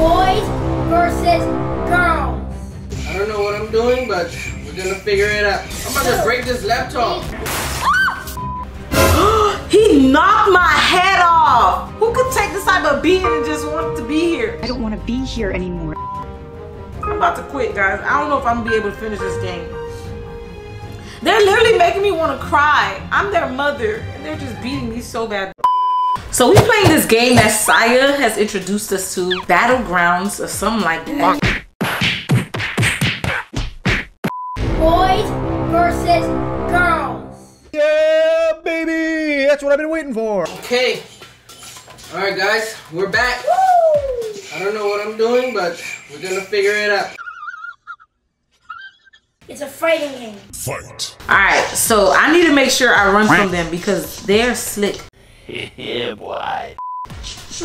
Boys versus girls. I don't know what I'm doing, but we're gonna figure it out. I'm about to break this laptop. he knocked my head off. Who could take this type of beating and just want to be here? I don't want to be here anymore. I'm about to quit, guys. I don't know if I'm gonna be able to finish this game. They're literally making me want to cry. I'm their mother, and they're just beating me so bad. So we're playing this game that Siah has introduced us to, Battlegrounds or something like that. Boys versus girls. Yeah, baby! That's what I've been waiting for. Okay. All right, guys, we're back. I don't know what I'm doing, but we're gonna figure it out. It's a fighting game. Fight. Alright, so I need to make sure I run from them because they're slick. Yeah, boy.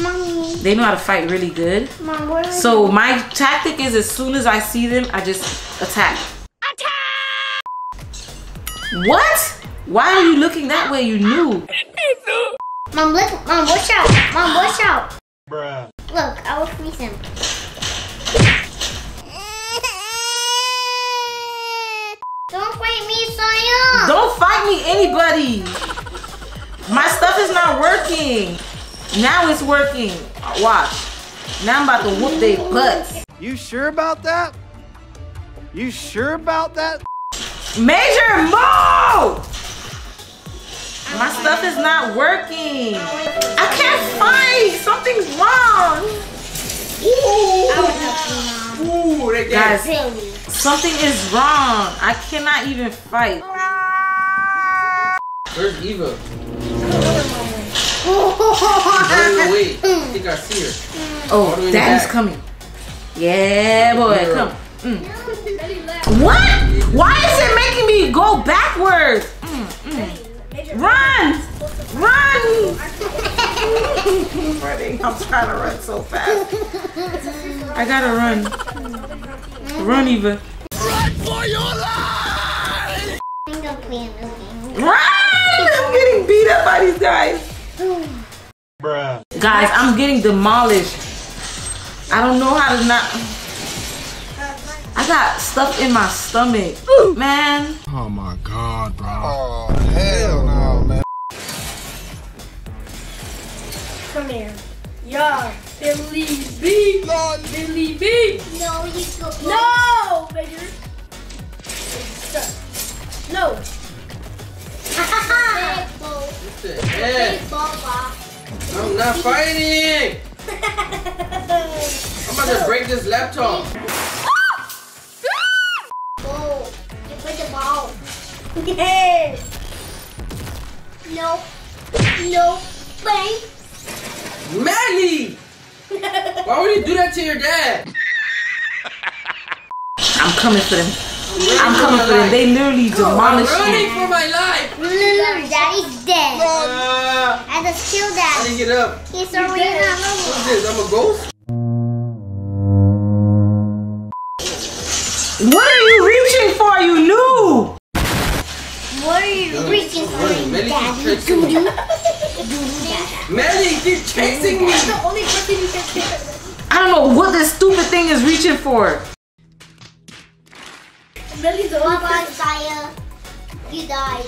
Mommy, They know how to fight really good. mom, what are So my tactic is as soon as I see them, I just attack. Attack! What? Why are you looking that way? You knew. Mom, look, mom, watch out. Mom, watch out. Bruh. Look, I will freeze him. Don't fight me, Siah. Don't fight me, anybody. My stuff is not working. Now it's working. Watch. Now I'm about to whoop their butts. You sure about that? You sure about that? Major move! My stuff is not working. I can't fight. Something's wrong. Ooh, they Guys, something is wrong. I cannot even fight. Where's Eva? Running away. I think I see her. Oh, All the way in the daddy's back. coming. Yeah, boy, Girl. come. Mm. What? Why is it making me go backwards? Mm, mm. Run! Run! I'm running. I'm trying to run so fast. I gotta run. Run, Eva. I'm gonna play a new game. Run! I'm getting beat up by these guys. Bruh. Guys, I'm getting demolished. I don't know how to not. I got stuff in my stomach. Man. Oh my god, bro. Oh, hell no, man. Come here. Yeah, Billy B. No, Billy B. No, you go. No, Major. No. Big ball. I'm not fighting. I'm about to break this laptop. Ball. You put the ball. No. No. Bang. Manny! Why would you do that to your dad? I'm coming for them. Running I'm coming for them. They literally I'm demolished running for my life. Mm, Daddy's dead. Uh, I just killed how Dad. do you get up? He's already not What's this? I'm a ghost? What are you reaching for, you noob? What are you Yo, reaching for, Melly, Melly Daddy? keeps chasing me. Melly, keep chasing me. the only person you can kill. I don't know what this stupid thing is reaching for. Melly's the only person. Siah. You died.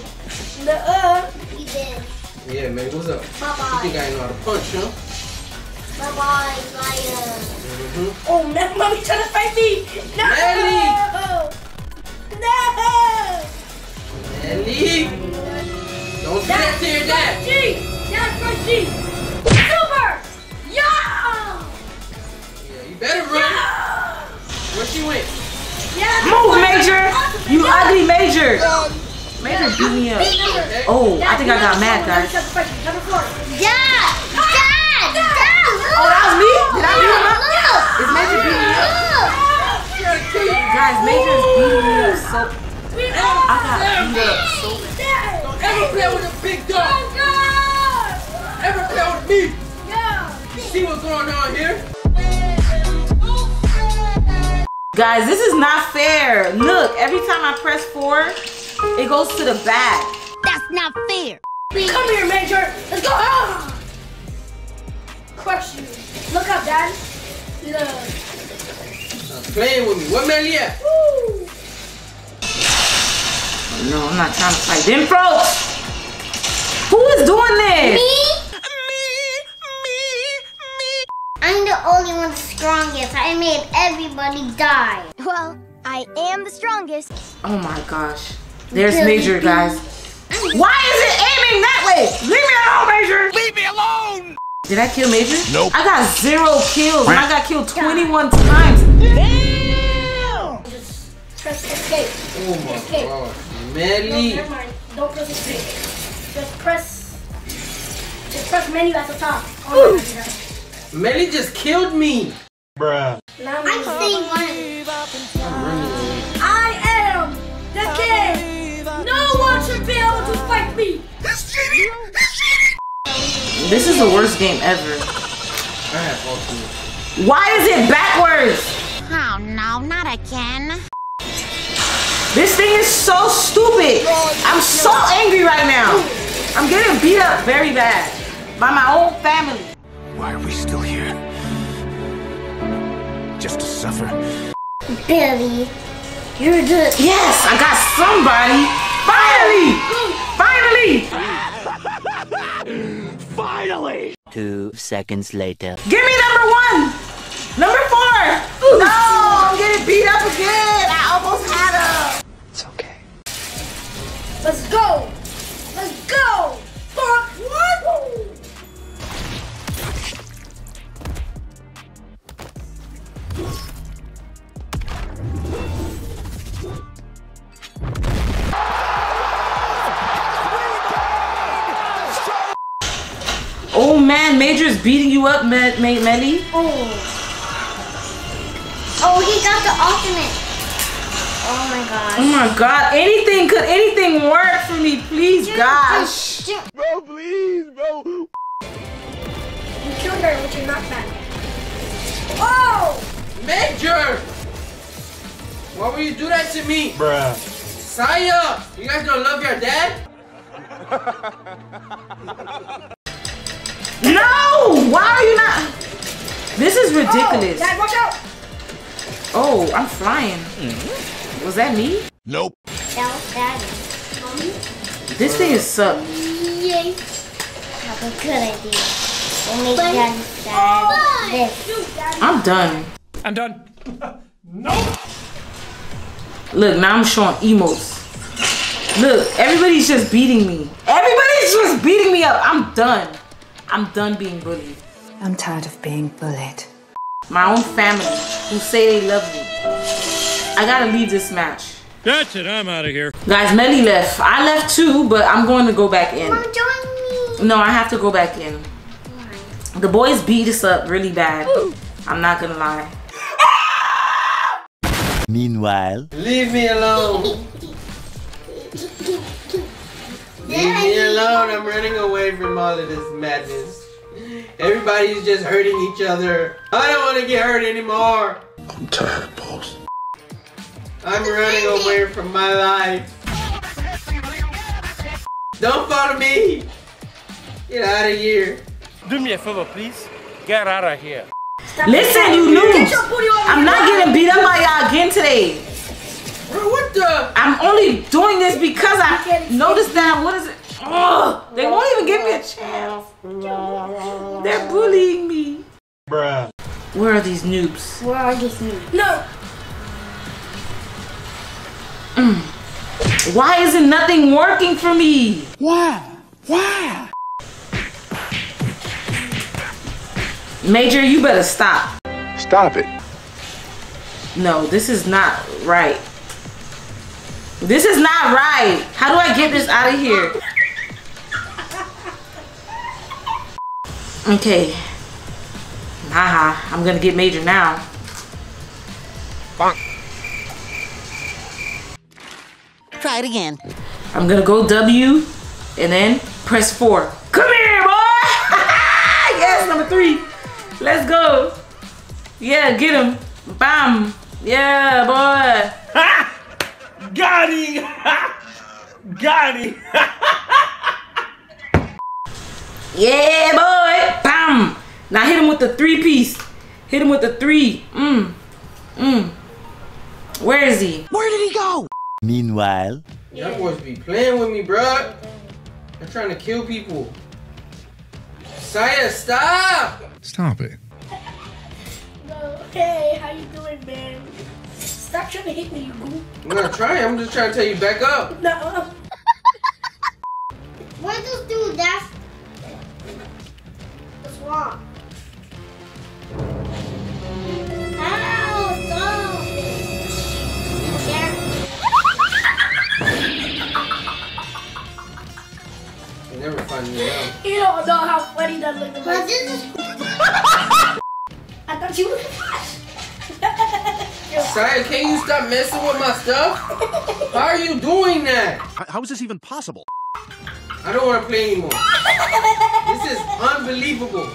Nuh-uh. You did. Yeah, man, what's up? You Bye-bye. think I know how to punch, huh? Bye-bye, Siah. Mm-hmm. Oh, no, Mommy's trying to fight me. No. Melly. No. Melly! Don't do that to your dad. G. Dad, first G. Super. Yeah. Yeah, you better run. Where she went? Yeah. Move, Major! You ugly Major! Major beat me up. Oh, I think I got mad, guys. Four. Dad. Dad. Oh, that was me? Did I beat him up? Is Major beating me up? Look. I'm trying to kill you. Guys, Major is beating me up so. I got beat up so. Don't ever play with a big dog. Ever play with me. Guys, this is not fair. Look, every time I press four, it goes to the back. That's not fair. Come here, Major. Let's go. Ah! Crush you. Look up, Dad. Look. playing with me. What Melly at? No, I'm not trying to fight them folks. Who is doing this? I'm the only one strongest. I made everybody die. Well, I am the strongest. Oh my gosh. There's Billy Major, guys. Why is it aiming that way? Leave me alone, Major. Leave me alone. Did I kill Major? Nope. I got zero kills I got killed 21 times. Just press escape. Oh my Escape. god. No, Melly. never mind. Don't press escape. Just press. Just press menu at the top. Oh. Melly just killed me. Bruh. I'm I'm saying one. I am the king. No one should be able to fight me. This is the worst game ever. I have ultimate. Why is it backwards? Oh no, not again. This thing is so stupid. I'm so angry right now. I'm getting beat up very bad by my own family. Why are we still here? Just to suffer? Billy, you're the. Yes, I got somebody. Finally! Finally! Finally! Two seconds later. Give me number one! Number four! No! I'm getting beat up again! I almost had her! It's okay. Let's go. Man, Major's beating you up, Me- Me- Melly. Oh. Oh, he got the ultimate. Oh my god. Oh my god, anything, could anything work for me, please, gosh? Bro, please, bro. You killed her with your knockback. Oh! Major! Why would you do that to me? Bruh. Siah! You guys don't love your dad? No! Why are you not? This is Oh, ridiculous. Dad, watch out! Oh, I'm flying. Mm-hmm. Was that me? Nope. That was daddy. This thing is suck. Yay. Have a good idea. We'll make daddy sad. This. I'm done. I'm done. Look, now I'm showing emotes. Look, everybody's just beating me. Everybody's just beating me up. I'm done. I'm done being bullied. I'm tired of being bullied. My own family who say they love me. I gotta leave this match. That's it. I'm out of here. Guys, Melly left. I left too, but I'm going to go back in. Mom, join me. No, I have to go back in. The boys beat us up really bad. I'm not gonna lie. Meanwhile. Leave me alone. Leave me alone. I'm running away from all of this madness. Everybody's just hurting each other. I don't want to get hurt anymore. I'm tired, boss. I'm running away from my life. Don't follow me. Get out of here. Do me a favor, please. Get out of here. Listen, you Get noobs. your booty over I'm not getting beat up by y'all again today. Bro, what the? I'm only doing this because I noticed that. What is it? Ugh, they won't even give me a chance. They're bullying me. Bruh. Where are these noobs? Where are these noobs? No! Mm. Why isn't nothing working for me? Why? Why? Major, you better stop. Stop it. No, this is not right. This is not right. How do I get this out of here? Okay. Haha, I'm gonna get Major now. Bonk. Try it again. I'm gonna go W and then press four. Come here, boy! yes, number three. Let's go. Yeah, get him. Bam. Yeah, boy. Got him! Got him! Yeah, boy. Bam. Now hit him with the three piece. Hit him with the three. Mm. Mm. Where is he? Where did he go? Meanwhile. Y'all supposed to be playing with me, bruh. I'm trying to kill people. Siah, stop! Stop it. No. Hey, how you doing, man? Stop trying to hit me, you goof. I'm not trying. I'm just trying to tell you back up. No. What this dude? That's what's wrong. Never find me out. You don't know how funny that looked. But this is I thought you were. Siah, can you stop messing with my stuff? How are you doing that? How is this even possible? I don't want to play anymore. This is unbelievable.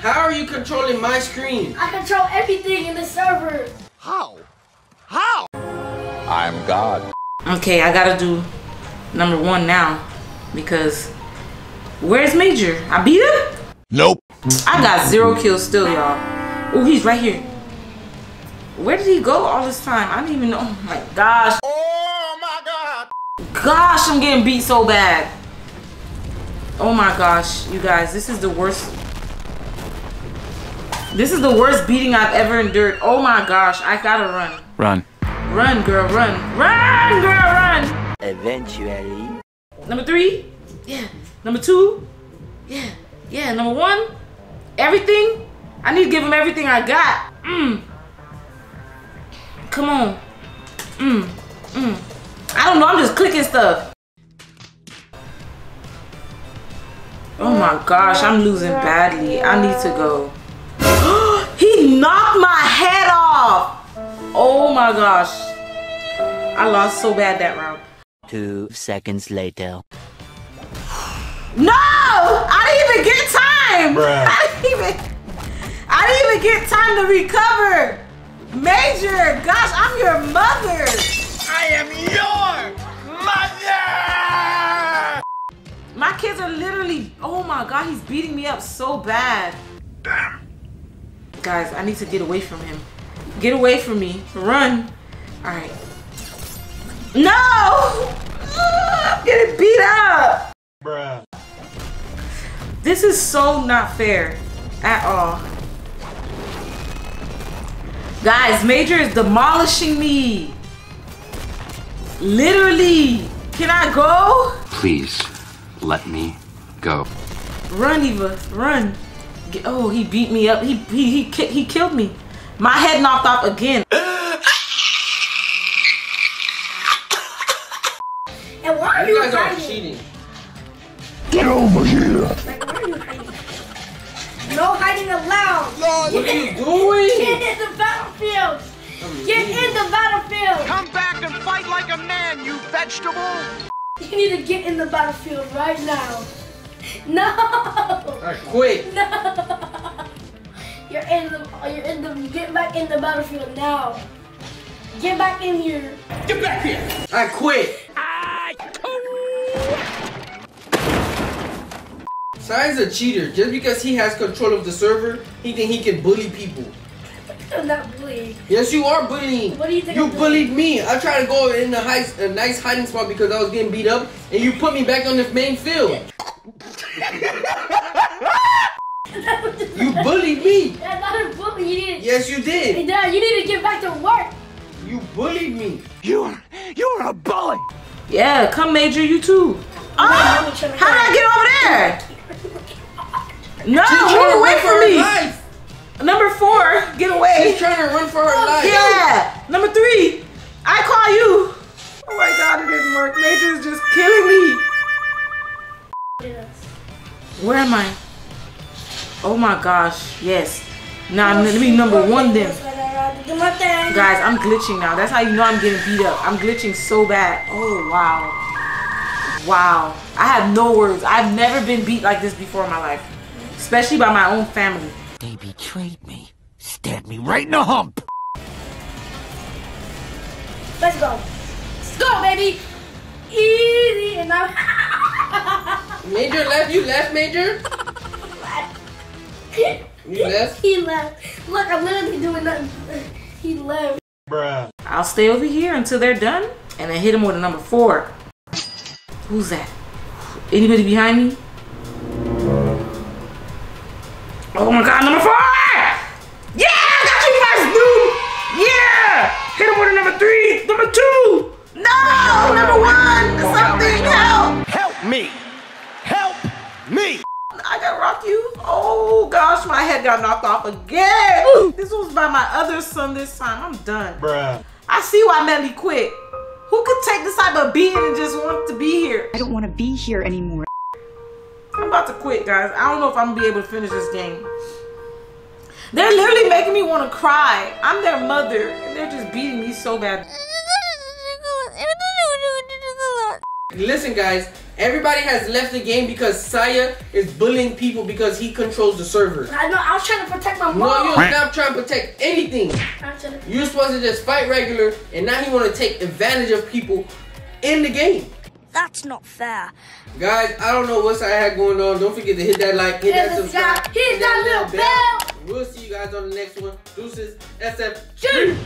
How are you controlling my screen? I control everything in the server. How? How? I'm God. Okay, I gotta do number one now because where's Major? I beat him. Nope. I got zero kills still, y'all. Oh, he's right here. Where did he go all this time? I didn't even know. Oh my gosh. Oh my god! Gosh, I'm getting beat so bad. Oh my gosh, you guys, this is the worst. This is the worst beating I've ever endured. Oh my gosh, I gotta run. Run. Run, girl, run. Run, girl, run. Eventually. Number three? Yeah. Number two? Yeah. Yeah. Number one? Everything? I need to give him everything I got. Mmm. Come on. Mmm. Mmm. I don't know. I'm just clicking stuff. Oh my gosh. I'm losing badly. I need to go. he knocked my head off. Oh my gosh. I lost so bad that round. Two seconds later. No! I didn't even get time! Bruh. I didn't even I didn't even get time to recover! Major! Gosh, I'm your mother! I am your mother! My kids are literally oh my god, he's beating me up so bad. Damn. Guys, I need to get away from him. Get away from me. Run. Alright. No! Ugh, I'm getting beat up! Bruh. This is so not fair at all. Guys, Major is demolishing me. Literally. Can I go? Please, let me go. Run, Eva. Run. Oh, he beat me up. He he he he killed me. My head knocked off again. And why are You you guys are hiding? Cheating. Get over here! Like, why are you hiding? No hiding allowed. What are you doing? Get in the battlefield. Get in the battlefield. Come back and fight like a man, you vegetable! You need to get in the battlefield right now. No. I quit. No. You're in the. You're in the. Get back in the battlefield now. Get back in here. Get back here! I quit. Sai's a cheater. Just because he has control of the server, he think he can bully people. I'm not bullying. Yes, you are bullying. What do you think You I'm bullied me. I tried to go in a, high, a nice hiding spot because I was getting beat up, and you put me back on the main field. you bullied me. That's not a bully. You need. Yes, you did. Dad, you need to get back to work. You bullied me. You're, you're a bully! Yeah, come Major, you too. Oh, how did I get over there? No, She's trying to away run for from her me. life. Number four, get away. She's trying to run for her life. Yeah. Number three, I call you. Oh my God, it didn't work. Major is just killing me. Where am I? Oh my gosh, yes. Now oh, let me number one then. Do my thing. Guys, I'm glitching now. That's how you know I'm getting beat up. I'm glitching so bad. Oh, wow. Wow. I have no words. I've never been beat like this before in my life. Especially by my own family. They betrayed me. Stabbed me right in the hump. Let's go. Let's go, baby. Easy. And now. Major left. You left, Major. You left. he left. Look, I'm literally doing nothing. He left. Bruh. I'll stay over here until they're done and then hit him with a number four. Who's that? Anybody behind me? Oh my god, number four! Yeah, I got you first, dude! Yeah! Hit him with a number three, number two! No, number one! Something help! Help me! Help me! I got rock you. Oh gosh, my head got knocked off again. This was by my other son this time. I'm done. Bruh. I see why Melly quit. Who could take this type of beating and just want to be here? I don't want to be here anymore. I'm about to quit, guys. I don't know if I'm gonna be able to finish this game. They're literally making me want to cry. I'm their mother, and they're just beating me so bad. Listen, guys. Everybody has left the game because Siah is bullying people because he controls the server. I know. I was trying to protect my mom. No, you're not trying to protect anything. I'm trying to- You're supposed to just fight regular, and now he want to take advantage of people in the game. That's not fair. Guys, I don't know what I had going on. Don't forget to hit that like, hit that subscribe, hit that little bell. We'll see you guys on the next one. Deuces, SF. Shoot.